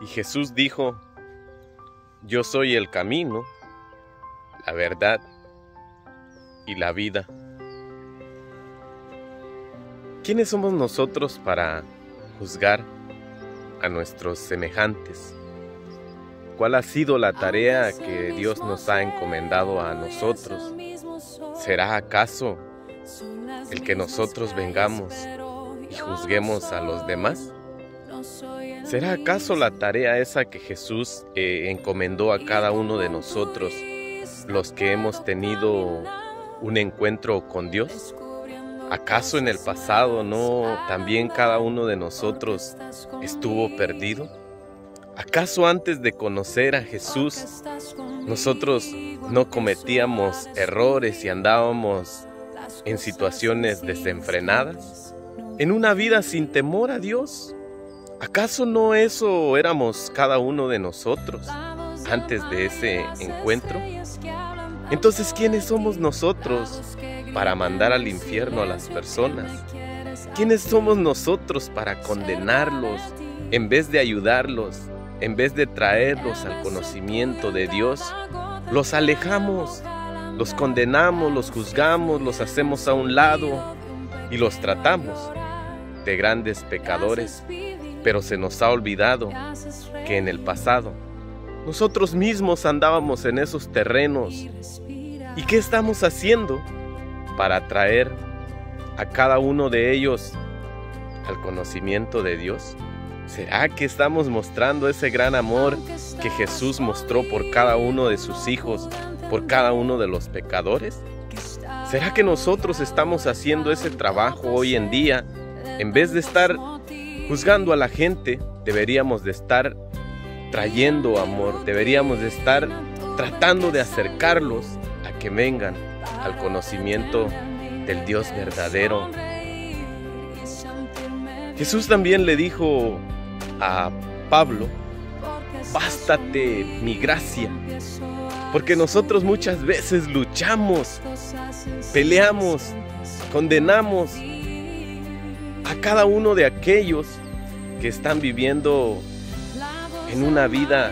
Y Jesús dijo, yo soy el camino, la verdad y la vida. ¿Quiénes somos nosotros para juzgar a nuestros semejantes? ¿Cuál ha sido la tarea que Dios nos ha encomendado a nosotros? ¿Será acaso el que nosotros vengamos y juzguemos a los demás? ¿Será acaso la tarea esa que Jesús eh, encomendó a cada uno de nosotros, los que hemos tenido un encuentro con Dios? ¿Acaso en el pasado no también cada uno de nosotros estuvo perdido? ¿Acaso antes de conocer a Jesús nosotros no cometíamos errores y andábamos en situaciones desenfrenadas? ¿En una vida sin temor a Dios? ¿Acaso no eso éramos cada uno de nosotros antes de ese encuentro? Entonces, ¿quiénes somos nosotros para mandar al infierno a las personas? ¿Quiénes somos nosotros para condenarlos en vez de ayudarlos, en vez de traerlos al conocimiento de Dios? Los alejamos, los condenamos, los juzgamos, los hacemos a un lado y los tratamos de grandes pecadores pero se nos ha olvidado que en el pasado nosotros mismos andábamos en esos terrenos. ¿Y qué estamos haciendo para traer a cada uno de ellos al conocimiento de Dios? ¿Será que estamos mostrando ese gran amor que Jesús mostró por cada uno de sus hijos, por cada uno de los pecadores? ¿Será que nosotros estamos haciendo ese trabajo hoy en día en vez de estar juzgando a la gente, deberíamos de estar trayendo amor, deberíamos de estar tratando de acercarlos a que vengan al conocimiento del Dios verdadero. Jesús también le dijo a Pablo, bástate mi gracia, porque nosotros muchas veces luchamos, peleamos, condenamos a cada uno de aquellos que están viviendo en una vida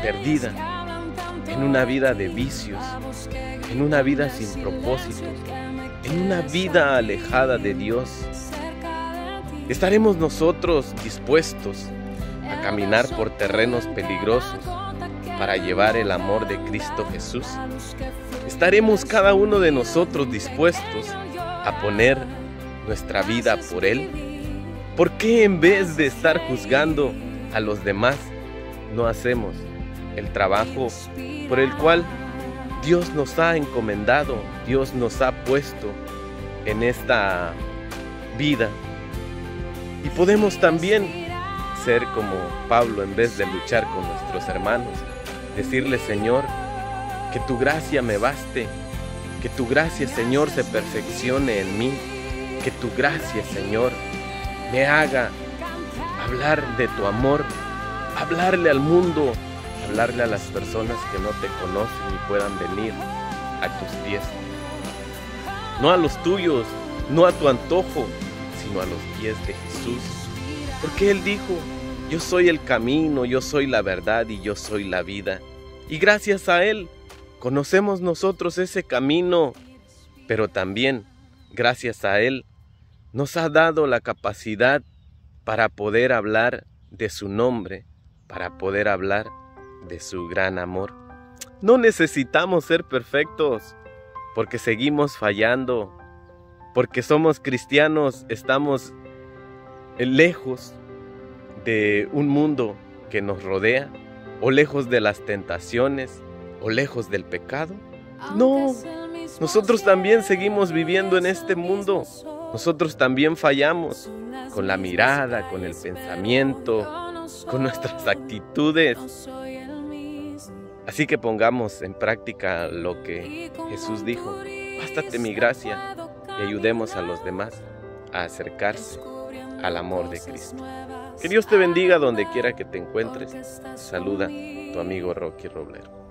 perdida, en una vida de vicios, en una vida sin propósito, en una vida alejada de Dios. ¿Estaremos nosotros dispuestos a caminar por terrenos peligrosos para llevar el amor de Cristo Jesús? ¿Estaremos cada uno de nosotros dispuestos a poner nuestra vida por Él? ¿Por qué en vez de estar juzgando a los demás, no hacemos el trabajo por el cual Dios nos ha encomendado, Dios nos ha puesto en esta vida? Y podemos también ser como Pablo en vez de luchar con nuestros hermanos, decirle Señor, que tu gracia me baste, que tu gracia Señor se perfeccione en mí, que tu gracia Señor me haga hablar de tu amor, hablarle al mundo, hablarle a las personas que no te conocen y puedan venir a tus pies. No a los tuyos, no a tu antojo, sino a los pies de Jesús. Porque Él dijo, yo soy el camino, yo soy la verdad y yo soy la vida. Y gracias a Él conocemos nosotros ese camino, pero también gracias a Él nos ha dado la capacidad para poder hablar de su nombre, para poder hablar de su gran amor. No necesitamos ser perfectos porque seguimos fallando, porque somos cristianos, estamos lejos de un mundo que nos rodea, o lejos de las tentaciones, o lejos del pecado. No, nosotros también seguimos viviendo en este mundo, nosotros también fallamos con la mirada, con el pensamiento, con nuestras actitudes. Así que pongamos en práctica lo que Jesús dijo. Bástate mi gracia y ayudemos a los demás a acercarse al amor de Cristo. Que Dios te bendiga donde quiera que te encuentres. Saluda tu amigo Rocky Roblero.